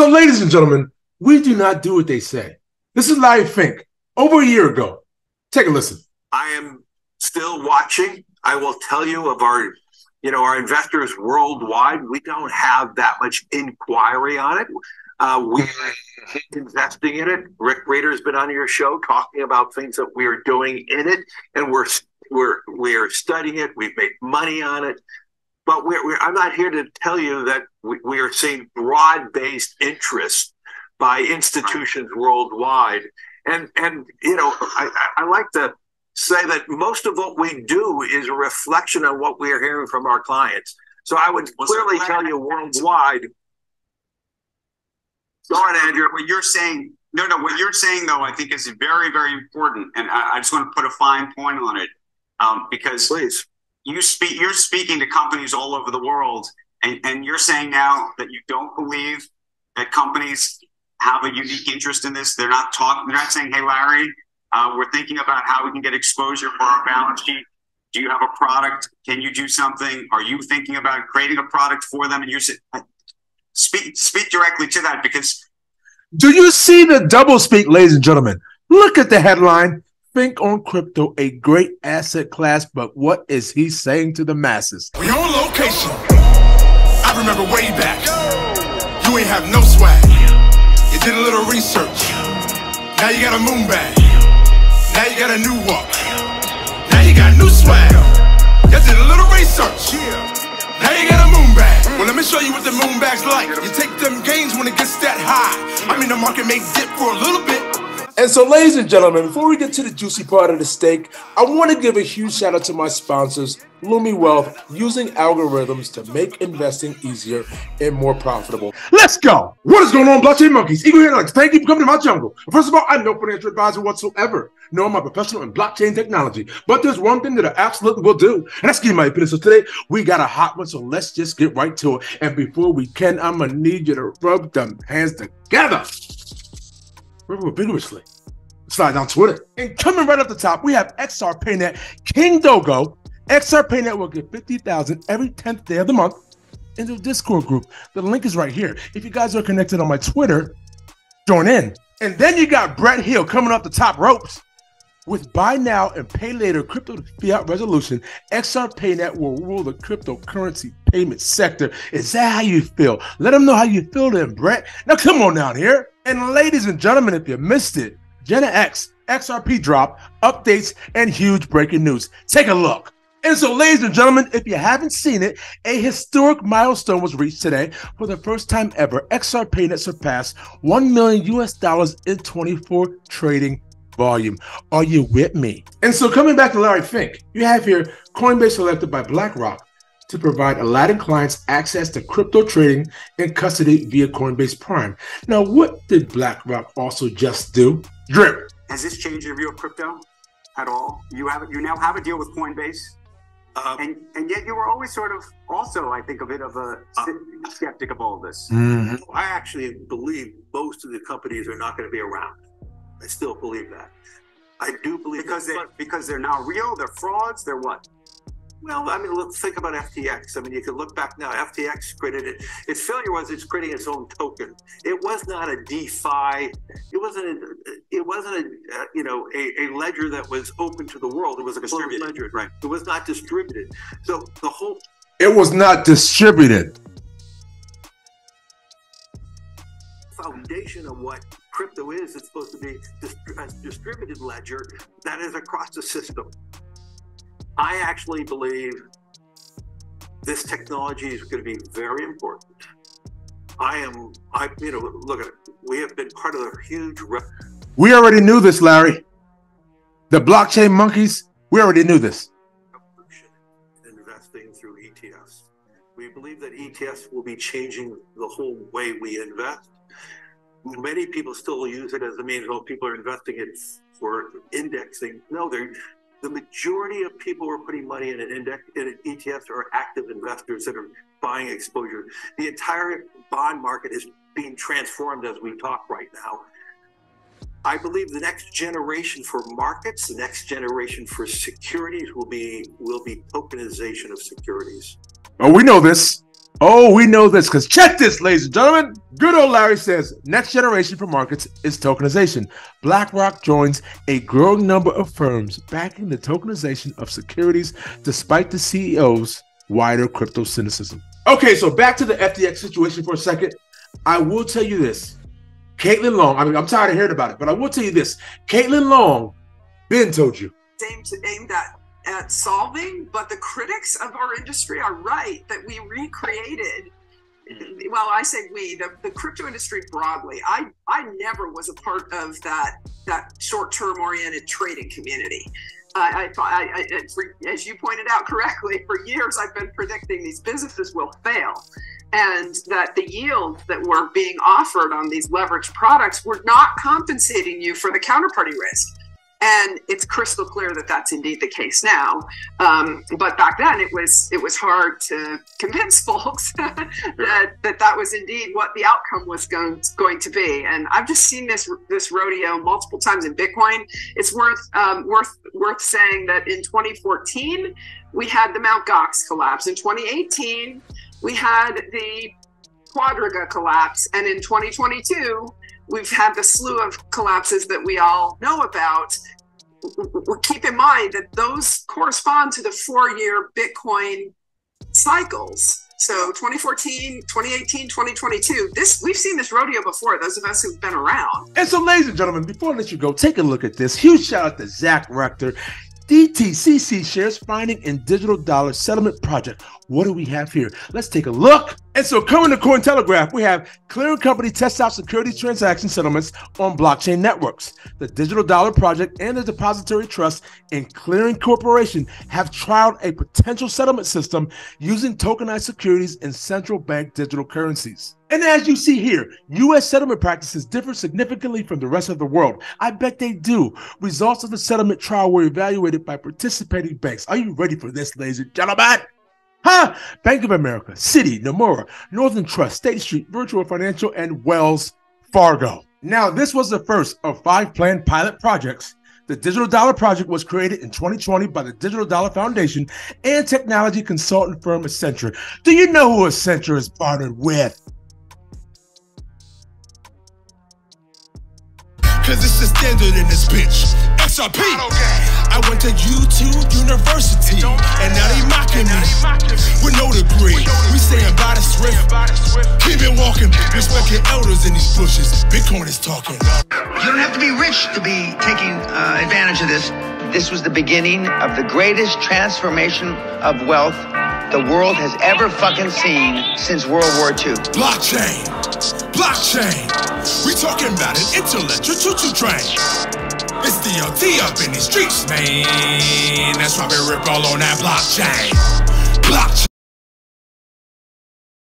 So, ladies and gentlemen, we do not do what they say. This is Larry Fink over a year ago. Take a listen. I am still watching. I will tell you of our, you know, our investors worldwide. We don't have that much inquiry on it. Uh, we investing in it. Rick Rieder's been on your show talking about things that we are doing in it, and we're we're we're studying it. We've made money on it, but we're, we're I'm not here to tell you that we, we are seeing broad-based interest by institutions worldwide. And and you know, I, I like to say that most of what we do is a reflection of what we are hearing from our clients. So I would clearly tell you worldwide Go on, Andrew. What you're saying, no, no, what you're saying though, I think is very, very important, and I, I just want to put a fine point on it, um, because please you speak, you're speaking to companies all over the world, and, and you're saying now that you don't believe that companies have a unique interest in this. They're not talking. They're not saying, "Hey, Larry, uh, we're thinking about how we can get exposure for our balance sheet." Do you have a product? Can you do something? Are you thinking about creating a product for them? And you're speak speak directly to that because do you see the double speak ladies and gentlemen look at the headline Fink on crypto a great asset class but what is he saying to the masses? We on location. I remember way back. You ain't have no swag. You did a little research. Now you got a moon bag. Now you got a new walk. Now you got new swag. You did a little research. Now you got a moon bag. Well, let me show you what the moon bag's like. You take them gains when it gets that high. I mean, the market may dip for a little bit. And so, ladies and gentlemen, before we get to the juicy part of the steak, I want to give a huge shout out to my sponsors, Lumi Wealth, using algorithms to make investing easier and more profitable. Let's go. What is going on, blockchain monkeys? Eagle here, like, thank you for coming to my jungle. First of all, I'm no financial advisor whatsoever, nor am I professional in blockchain technology. But there's one thing that I absolutely will do, and that's give my opinion. So today we got a hot one, so let's just get right to it. And before we can, I'm gonna need you to rub them hands together. Rub vigorously slide down Twitter. And coming right up the top, we have XRPayNet King Dogo. XRPayNet will get 50,000 every 10th day of the month into the Discord group. The link is right here. If you guys are connected on my Twitter, join in. And then you got Brett Hill coming up the top ropes. With buy now and pay later crypto fiat resolution, XRPayNet will rule the cryptocurrency payment sector. Is that how you feel? Let them know how you feel then, Brett. Now come on down here. And ladies and gentlemen, if you missed it, Jenna X, XRP drop, updates, and huge breaking news. Take a look. And so, ladies and gentlemen, if you haven't seen it, a historic milestone was reached today. For the first time ever, XRPayNet surpassed 1 million US dollars in 24 trading volume. Are you with me? And so, coming back to Larry Fink, you have here Coinbase selected by BlackRock to provide Aladdin clients access to crypto trading and custody via Coinbase Prime. Now, what did BlackRock also just do? Drip. Has this changed your view of crypto at all? You have you now have a deal with Coinbase, um, and and yet you were always sort of also, I think, a bit of a uh, skeptic of all this. Mm-hmm. I actually believe most of the companies are not going to be around. I still believe that. I do believe because they because they're not real. They're frauds. They're what? Well, I mean, let's think about FTX. I mean, you can look back now. FTX created it. Its failure was it's creating its own token. It was not a DeFi. It wasn't. A, it wasn't a uh, you know a, a, ledger that was open to the world. It was a closed ledger. Right. It was not distributed. So the whole. It was not distributed. Foundation of what crypto is. It's supposed to be a distributed ledger that is across the system. I actually believe this technology is going to be very important. I am, I, you know, look at it. We have been part of a huge. we already knew this, Larry. The blockchain monkeys, we already knew this. Investing through ETFs. We believe that ETFs will be changing the whole way we invest. Many people still use it as a means, well, people are investing it for indexing. No, they're the majority of people who are putting money in an index in an ETFs are active investors that are buying exposure. The entire bond market is being transformed as we talk right now. I believe the next generation for markets, the next generation for securities will be will be tokenization of securities. Oh, we know this. Oh, we know this because check this, ladies and gentlemen. Good old Larry says next generation for markets is tokenization. BlackRock joins a growing number of firms backing the tokenization of securities despite the CEO's wider crypto cynicism. Okay, so back to the FTX situation for a second. I will tell you this. Caitlin Long, I mean, I'm tired of hearing about it, but I will tell you this. Caitlin Long, Ben told you. Aimed, aimed at, at solving, but the critics of our industry are right that we recreated well, I say we, the, the crypto industry broadly. I, I never was a part of that that short term oriented trading community. I, I, I, for, as you pointed out correctly, for years I've been predicting these businesses will fail and that the yield that were being offered on these leveraged products were not compensating you for the counterparty risk. And it's crystal clear that that's indeed the case now. Um, but back then, it was it was hard to convince folks that, that that was indeed what the outcome was going going to be. And I've just seen this this rodeo multiple times in Bitcoin. It's worth um, worth worth saying that in 2014 we had the Mount Gox collapse. In 2018 we had the Quadriga collapse, and in 2022 we've had the slew of collapses that we all know about. Keep in mind that those correspond to the four year Bitcoin cycles. So 2014, 2018, 2022. This we've seen this rodeo before, those of us who've been around. And so, ladies and gentlemen, before I let you go, take a look at this. Huge shout out to Zach Rector. DTCC shares finding in digital dollar settlement project. What do we have here? Let's take a look. And so, coming to Cointelegraph, we have clearing company tests out security transaction settlements on blockchain networks. The Digital Dollar Project and the Depository Trust and Clearing Corporation have trialed a potential settlement system using tokenized securities and central bank digital currencies. And as you see here, US settlement practices differ significantly from the rest of the world. I bet they do. Results of the settlement trial were evaluated by participating banks. Are you ready for this, ladies and gentlemen? Bank of America, Citi, Nomura, Northern Trust, State Street, Virtu Financial, and Wells Fargo. Now, this was the first of five planned pilot projects. The Digital Dollar Project was created in 2020 by the Digital Dollar Foundation and technology consultant firm Accenture. Do you know who Accenture is partnered with? Cause it's the standard in this bitch. XRP. I went to YouTube University, and now they mocking me with no degree. We saying by the swift, keep it walking. Respect your elders in these bushes. Bitcoin is talking. You don't have to be rich to be taking uh, advantage of this. This was the beginning of the greatest transformation of wealth the world has ever fucking seen since World War II. Blockchain, blockchain. We talking about an intellectual choo-choo train. It's DLT up in these streets, man. That's why we rip all on that blockchain. Blockchain.